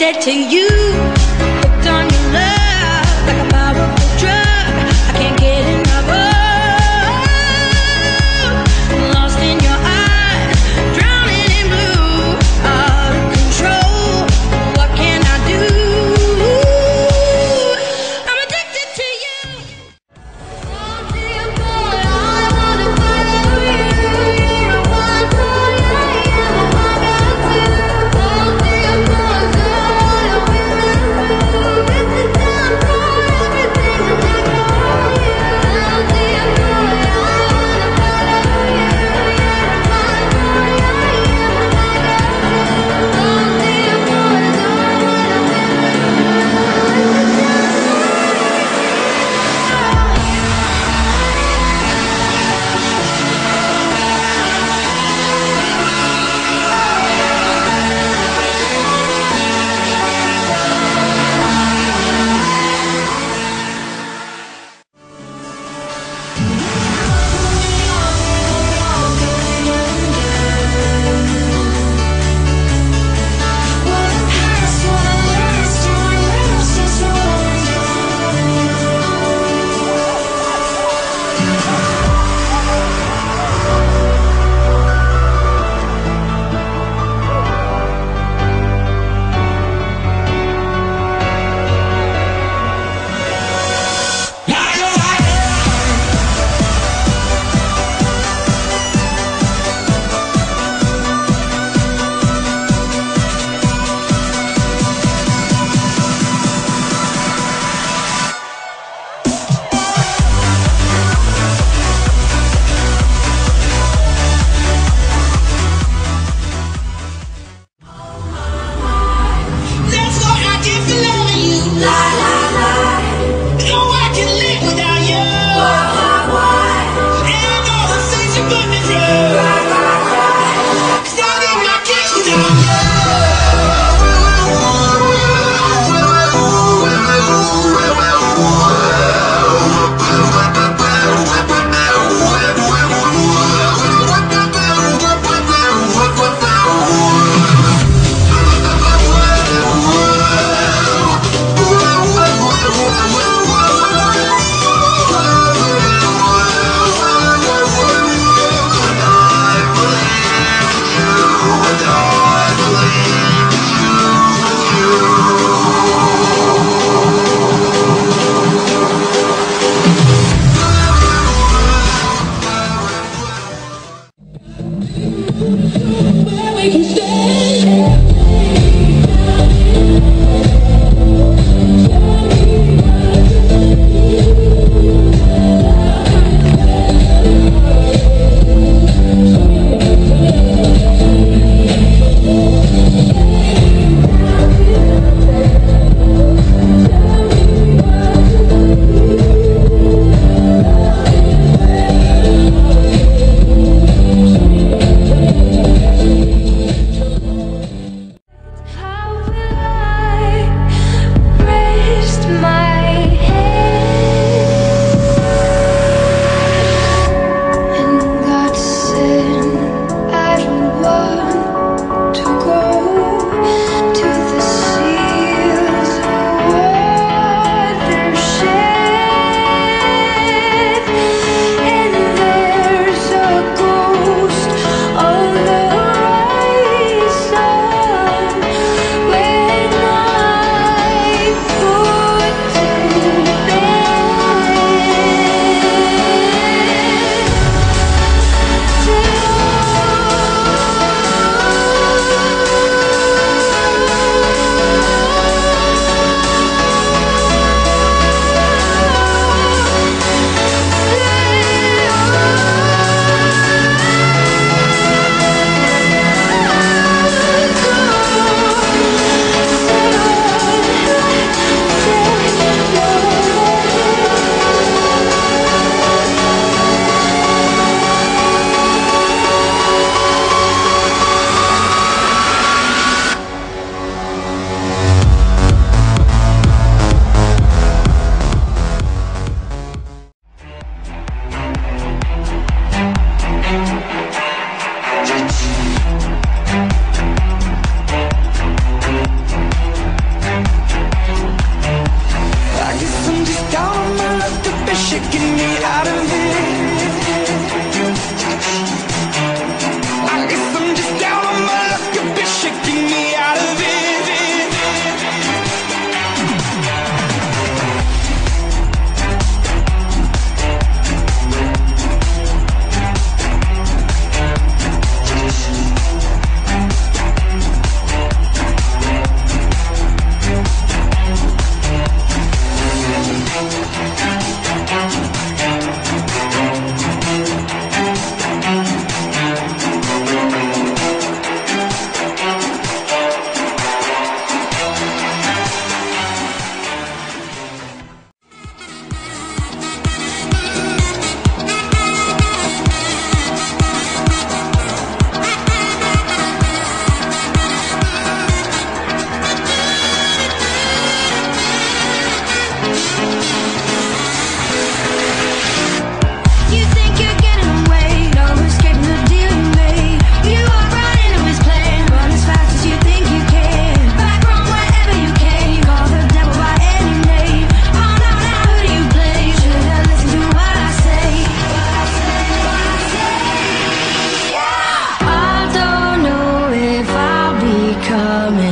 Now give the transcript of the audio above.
Said to you. coming.